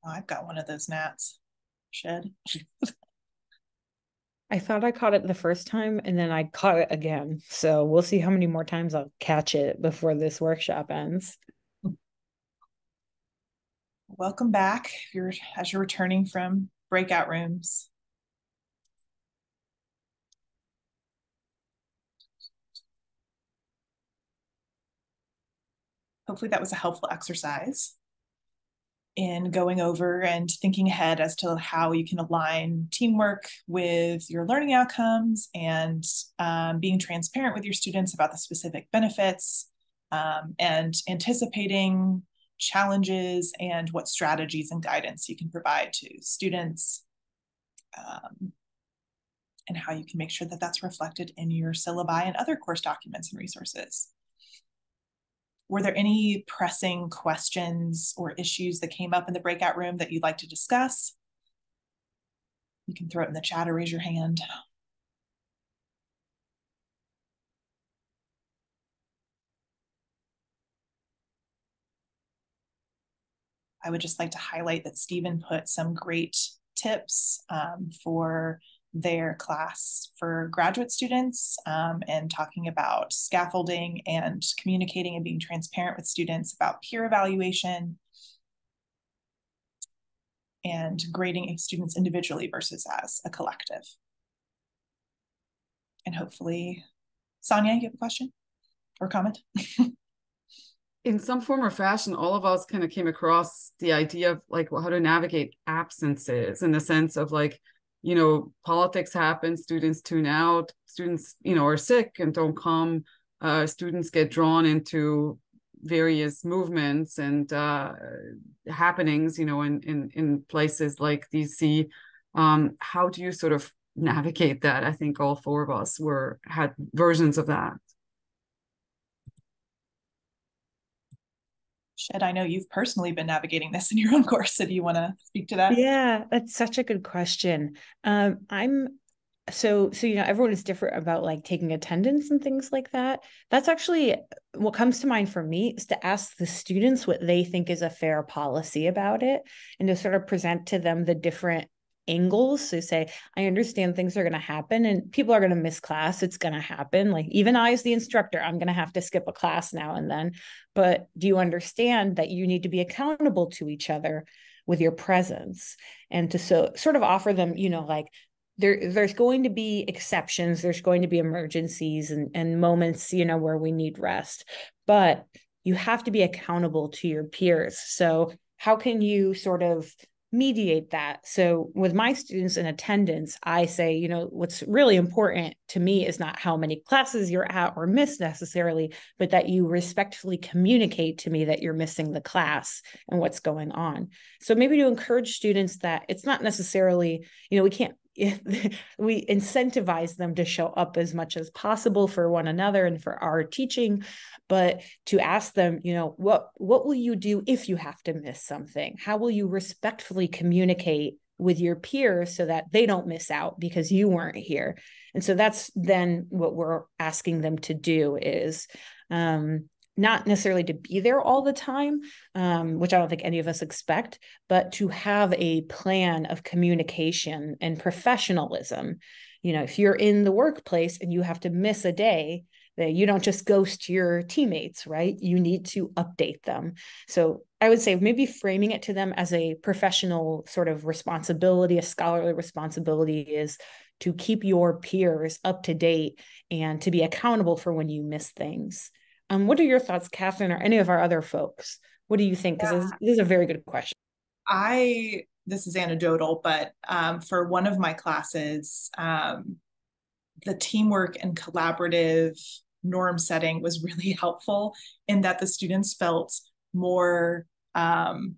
Oh, I've got one of those gnats shed. I thought I caught it the first time and then I caught it again. So we'll see how many more times I'll catch it before this workshop ends. Welcome back you're, as you're returning from breakout rooms. Hopefully that was a helpful exercise in going over and thinking ahead as to how you can align teamwork with your learning outcomes and um, being transparent with your students about the specific benefits um, and anticipating challenges and what strategies and guidance you can provide to students um, and how you can make sure that that's reflected in your syllabi and other course documents and resources were there any pressing questions or issues that came up in the breakout room that you'd like to discuss? You can throw it in the chat or raise your hand. I would just like to highlight that Stephen put some great tips um, for their class for graduate students um, and talking about scaffolding and communicating and being transparent with students about peer evaluation and grading students individually versus as a collective. And hopefully, Sonia, you have a question or comment? in some form or fashion, all of us kind of came across the idea of like how to navigate absences in the sense of like, you know, politics happen, students tune out, students, you know, are sick and don't come, uh, students get drawn into various movements and uh, happenings, you know, in, in, in places like DC. Um, how do you sort of navigate that? I think all four of us were had versions of that. Shed, I know you've personally been navigating this in your own course. So do you want to speak to that? Yeah, that's such a good question. Um, I'm so so you know everyone is different about like taking attendance and things like that that's actually what comes to mind for me is to ask the students what they think is a fair policy about it and to sort of present to them the different angles so say i understand things are going to happen and people are going to miss class it's going to happen. Like even i as the instructor i'm going to have to skip a class now and then but do you understand that you need to be accountable to each other with your presence and to so sort of offer them you know like there there's going to be exceptions there's going to be emergencies and, and moments you know where we need rest but you have to be accountable to your peers. So how can you sort of mediate that. So with my students in attendance i say you know what's really important to me is not how many classes you're at or miss necessarily but that you respectfully communicate to me that you're missing the class and what's going on. So maybe to encourage students that it's not necessarily you know we can't we incentivize them to show up as much as possible for one another and for our teaching but to ask them you know what what will you do if you have to miss something? How will you respectfully communicate with your peers so that they don't miss out because you weren't here? And so that's then what we're asking them to do is um, not necessarily to be there all the time, um, which I don't think any of us expect, but to have a plan of communication and professionalism. You know, if you're in the workplace and you have to miss a day, that you don't just ghost your teammates, right? You need to update them. So I would say maybe framing it to them as a professional sort of responsibility, a scholarly responsibility is to keep your peers up to date and to be accountable for when you miss things. Um, what are your thoughts, Catherine, or any of our other folks? What do you think? Because yeah. this, this, is a very good question. I this is anecdotal, but um, for one of my classes, um, the teamwork and collaborative norm setting was really helpful in that the students felt more um,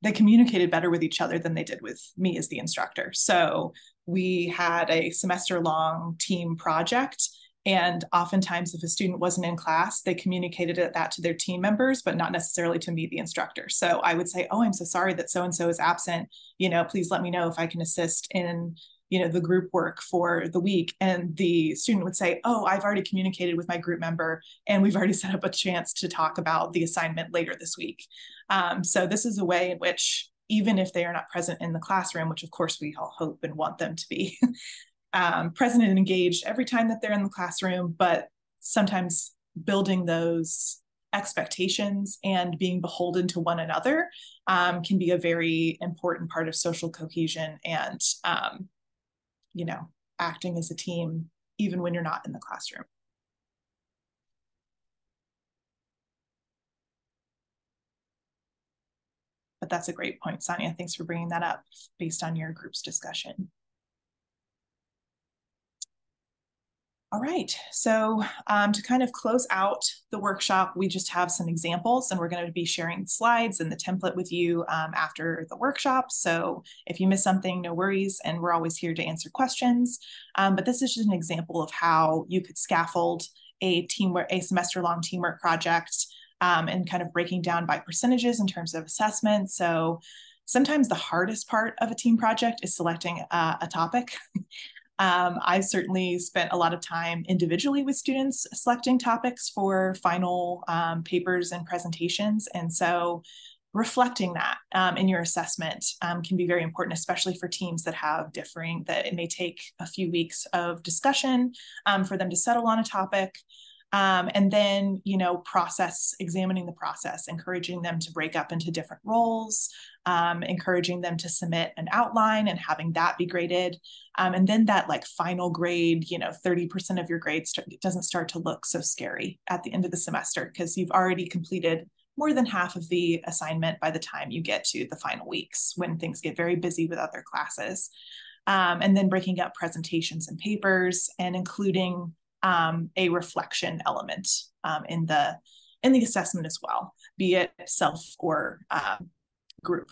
they communicated better with each other than they did with me as the instructor. So we had a semester long team project and oftentimes, if a student wasn't in class, they communicated that to their team members, but not necessarily to me, the instructor. So I would say, "Oh, I'm so sorry that so and so is absent. You know, please let me know if I can assist in." you know the group work for the week and the student would say oh i've already communicated with my group member and we've already set up a chance to talk about the assignment later this week um, so this is a way in which even if they are not present in the classroom which of course we all hope and want them to be um, present and engaged every time that they're in the classroom, but sometimes building those expectations and being beholden to one another um, can be a very important part of social cohesion and um, you know acting as a team even when you're not in the classroom. But that's a great point sonia. Thanks for bringing that up based on your group's discussion All right, so um, to kind of close out the workshop, we just have some examples and we're going to be sharing slides and the template with you um, after the workshop. So if you miss something, no worries, and we're always here to answer questions. Um, but this is just an example of how you could scaffold a teamwork, a semester long teamwork project um, and kind of breaking down by percentages in terms of assessment. So sometimes the hardest part of a team project is selecting uh, a topic. Um, I certainly spent a lot of time individually with students selecting topics for final um, papers and presentations. And so reflecting that um, in your assessment um, can be very important, especially for teams that have differing, that it may take a few weeks of discussion um, for them to settle on a topic. Um, and then, you know, process, examining the process, encouraging them to break up into different roles, um, encouraging them to submit an outline and having that be graded. Um, and then that like final grade, you know, 30% of your grades doesn't start to look so scary at the end of the semester because you've already completed more than half of the assignment by the time you get to the final weeks when things get very busy with other classes. Um, and then breaking up presentations and papers and including um, a reflection element um, in the in the assessment as well, be it self or um, group.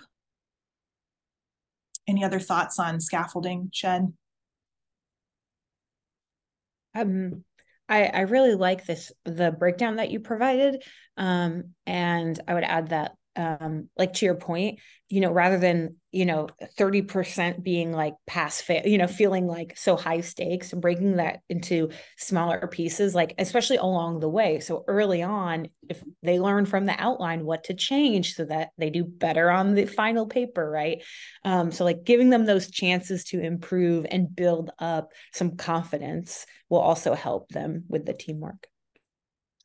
Any other thoughts on scaffolding, Shed? Um, I, I really like this the breakdown that you provided um, and I would add that, um, like to your point, you know, rather than, you know, 30% being like pass fail, you know, feeling like so high stakes and breaking that into smaller pieces, like especially along the way. So early on, if they learn from the outline what to change so that they do better on the final paper, right? Um, so like giving them those chances to improve and build up some confidence will also help them with the teamwork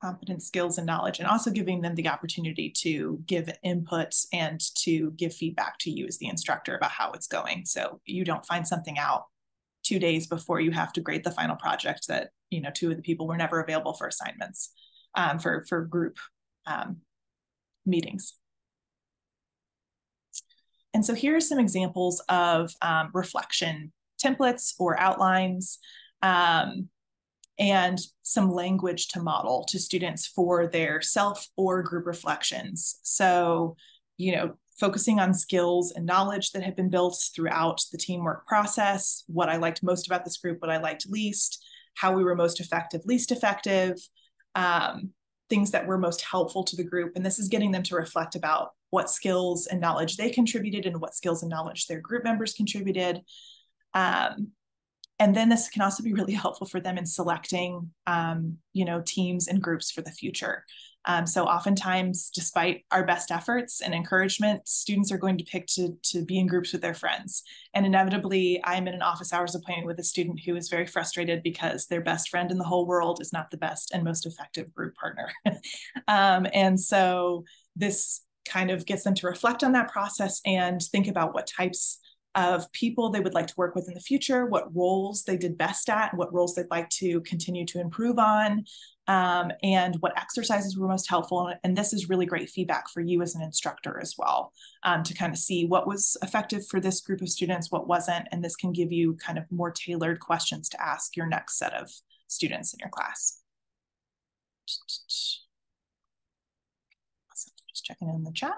competence, skills, and knowledge, and also giving them the opportunity to give inputs and to give feedback to you as the instructor about how it's going. So you don't find something out two days before you have to grade the final project that you know two of the people were never available for assignments um, for for group um, meetings. And so here are some examples of um, reflection templates or outlines. Um, and some language to model to students for their self or group reflections. So, you know, focusing on skills and knowledge that have been built throughout the teamwork process, what I liked most about this group, what I liked least, how we were most effective, least effective, um, things that were most helpful to the group. And this is getting them to reflect about what skills and knowledge they contributed and what skills and knowledge their group members contributed. Um, and then this can also be really helpful for them in selecting um, you know teams and groups for the future. Um, so oftentimes despite our best efforts and encouragement students are going to pick to, to be in groups with their friends. And inevitably i'm in an office hours appointment with a student who is very frustrated because their best friend in the whole world is not the best and most effective group partner. Um, and so this kind of gets them to reflect on that process and think about what types of people they would like to work with in the future, what roles they did best at, what roles they'd like to continue to improve on, um, and what exercises were most helpful. And this is really great feedback for you as an instructor as well um, to kind of see what was effective for this group of students, what wasn't. And this can give you kind of more tailored questions to ask your next set of students in your class. Just checking in the chat.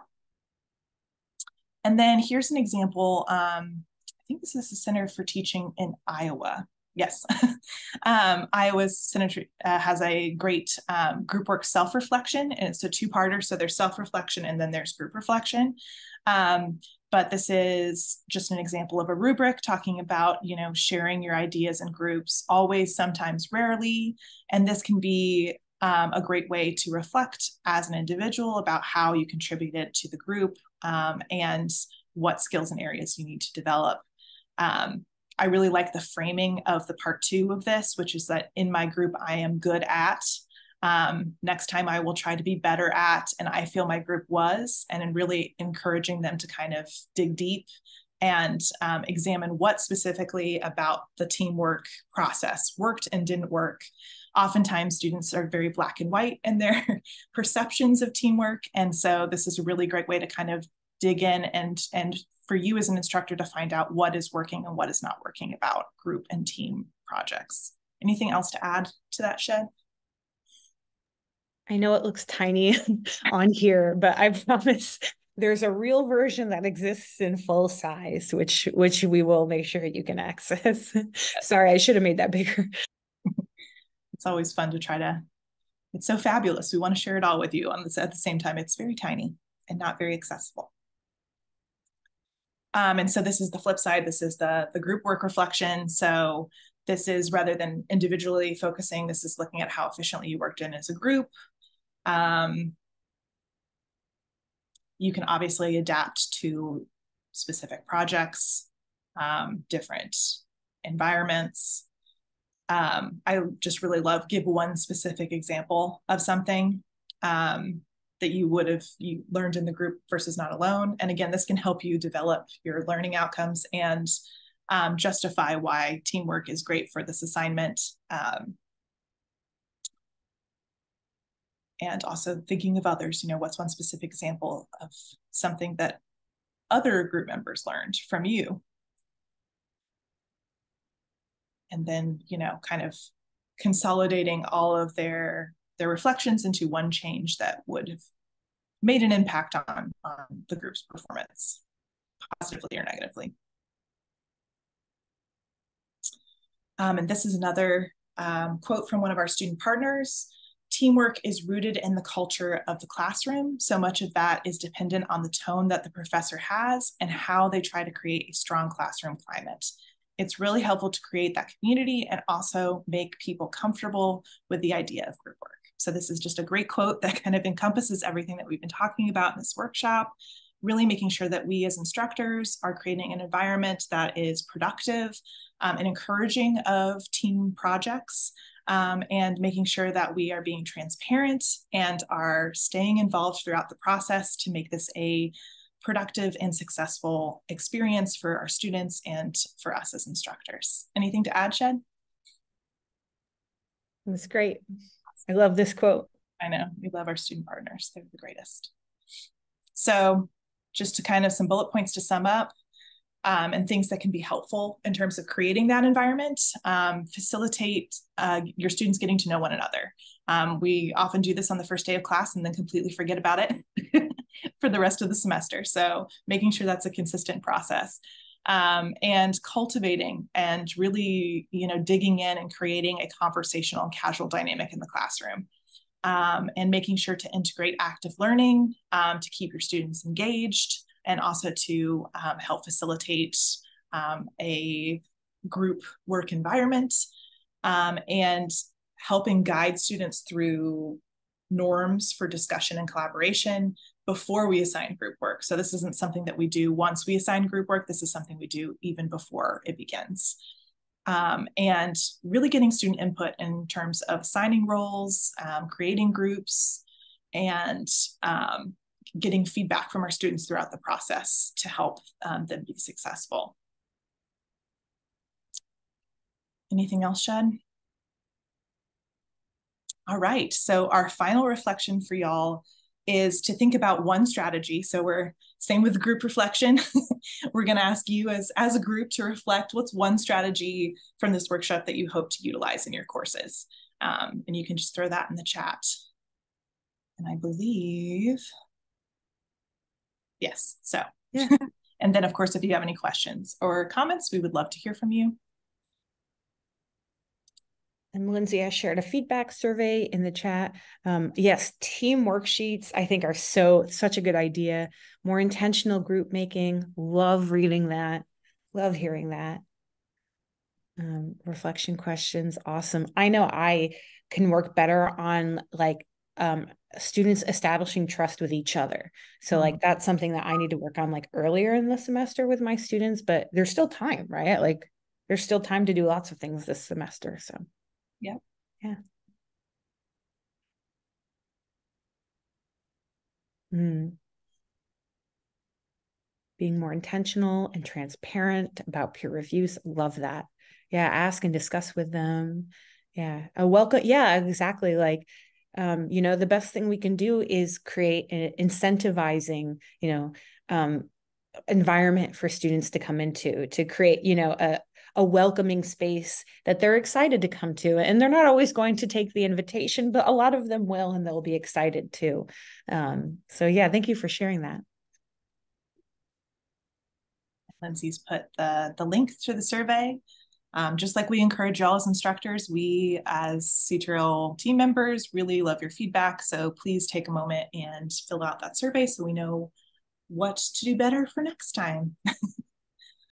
And then here's an example. Um, I think this is the Center for Teaching in Iowa. Yes, um, Iowa's center uh, has a great um, group work self-reflection, and it's a two-parter. So there's self-reflection and then there's group reflection. Um, but this is just an example of a rubric talking about, you know, sharing your ideas in groups, always, sometimes, rarely. And this can be um, a great way to reflect as an individual about how you contributed to the group um, and what skills and areas you need to develop. Um, I really like the framing of the part two of this, which is that in my group, I am good at. Um, next time, I will try to be better at, and I feel my group was, and in really encouraging them to kind of dig deep and um, examine what specifically about the teamwork process worked and didn't work. Oftentimes, students are very black and white in their perceptions of teamwork. And so, this is a really great way to kind of dig in and, and for you as an instructor to find out what is working and what is not working about group and team projects. Anything else to add to that, Shed? I know it looks tiny on here, but I promise there's a real version that exists in full size, which which we will make sure you can access. Sorry, I should have made that bigger. It's always fun to try to. It's so fabulous. We want to share it all with you. On this, at the same time, it's very tiny and not very accessible. Um, and so this is the flip side. This is the the group work reflection. So this is rather than individually focusing, this is looking at how efficiently you worked in as a group. Um, you can obviously adapt to specific projects, um, different environments. Um, I just really love give one specific example of something um, that you would have you learned in the group versus not alone. And again, this can help you develop your learning outcomes and um, justify why teamwork is great for this assignment. Um, and also thinking of others, you know, what's one specific example of something that other group members learned from you? And then, you know, kind of consolidating all of their their reflections into one change that would have made an impact on, on the group's performance, positively or negatively. Um, and this is another um, quote from one of our student partners. Teamwork is rooted in the culture of the classroom. So much of that is dependent on the tone that the professor has and how they try to create a strong classroom climate. It's really helpful to create that community and also make people comfortable with the idea of group work. So this is just a great quote that kind of encompasses everything that we've been talking about in this workshop, really making sure that we as instructors are creating an environment that is productive um, and encouraging of team projects um, and making sure that we are being transparent and are staying involved throughout the process to make this a productive and successful experience for our students and for us as instructors. Anything to add, Shed? That's great. I love this quote. I know. We love our student partners. They're the greatest. So just to kind of some bullet points to sum up, um, and things that can be helpful in terms of creating that environment. Um, facilitate uh, your students getting to know one another. Um, we often do this on the first day of class and then completely forget about it for the rest of the semester. So making sure that's a consistent process. Um, and cultivating and really, you know, digging in and creating a conversational and casual dynamic in the classroom. Um, and making sure to integrate active learning um, to keep your students engaged, and also to um, help facilitate um, a group work environment um, and helping guide students through norms for discussion and collaboration before we assign group work. So this isn't something that we do once we assign group work. This is something we do even before it begins. Um, and really getting student input in terms of assigning roles, um, creating groups, and um, getting feedback from our students throughout the process to help um, them be successful. Anything else, Shed? All right, so our final reflection for y'all is to think about one strategy. So we're same with group reflection. we're going to ask you as, as a group to reflect what's one strategy from this workshop that you hope to utilize in your courses. Um, and you can just throw that in the chat. And I believe Yes. So, yeah. and then, of course, if you have any questions or comments, we would love to hear from you. And Lindsay, I shared a feedback survey in the chat. Um, yes, team worksheets, I think, are so such a good idea. More intentional group making. Love reading that. Love hearing that. Um, reflection questions. Awesome. I know I can work better on like um, students establishing trust with each other. So mm-hmm. like that's something that I need to work on like earlier in the semester with my students, but there's still time, right? Like there's still time to do lots of things this semester. So yeah. Yeah. Mm. Being more intentional and transparent about peer reviews. Love that. Yeah. Ask and discuss with them. Yeah. A welcome. Yeah, exactly. Like um, you know the best thing we can do is create an incentivizing you know um, environment for students to come into to create you know a, a welcoming space that they're excited to come to and they're not always going to take the invitation but a lot of them will and they'll be excited too um, so yeah thank you for sharing that lindsay's put the the link to the survey um, just like we encourage y'all as instructors, we as CTRL team members really love your feedback. So please take a moment and fill out that survey so we know what to do better for next time.